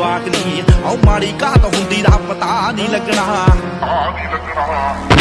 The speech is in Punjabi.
ਵਾਕ ਨਹੀਂ ਆਉ ਮਾੜੀ ਘਾਤ ਹੁੰਦੀ ਦਾ ਪਤਾ ਨਹੀਂ ਲੱਗਣਾ। ਆ ਨਹੀਂ ਲੱਗਣਾ।